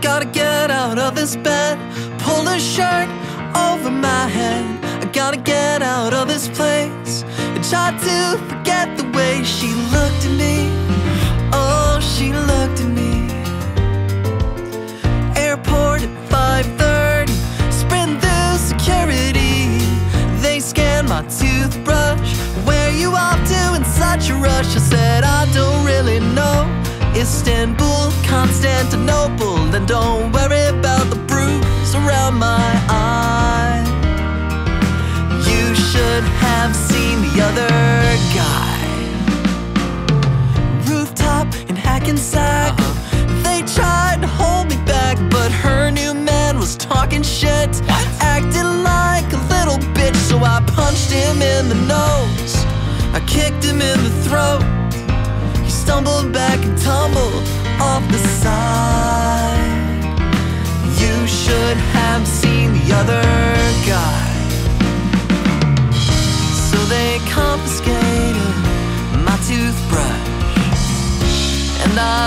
gotta get out of this bed, pull the shirt over my head. I gotta get out of this place and try to forget the way she looked at me. Oh, she looked at me. Airport at 5:30, sprint through security. They scanned my toothbrush. Where you off to in such a rush? I said I don't really know. Istanbul, Constantinople, and don't worry about the bruise around my eye. You should have seen the other guy. Rooftop in Hackensack. Uh-huh. They tried to hold me back, but her new man was talking shit. Acting like a little bitch, so I punched him in the nose.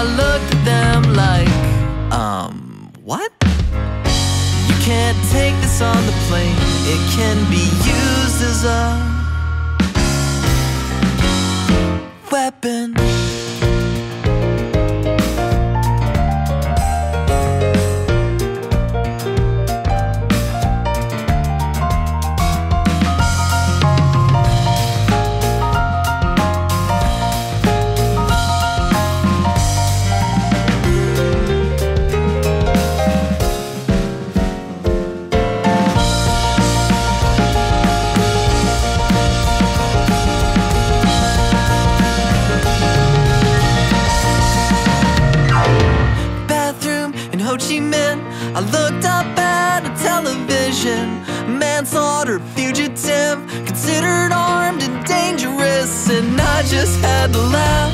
Looked at them like, um, what? You can't take this on the plane. It can be used as a weapon. Ho Chi Minh. I looked up at a television. Manslaughter, fugitive, considered armed and dangerous. And I just had to laugh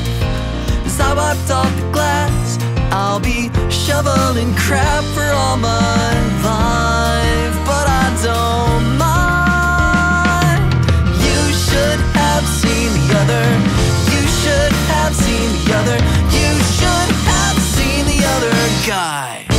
as I wiped off the glass. I'll be shoveling crap for all my life, but I don't mind. You should have seen the other. You should have seen the other. You should have seen the other guy.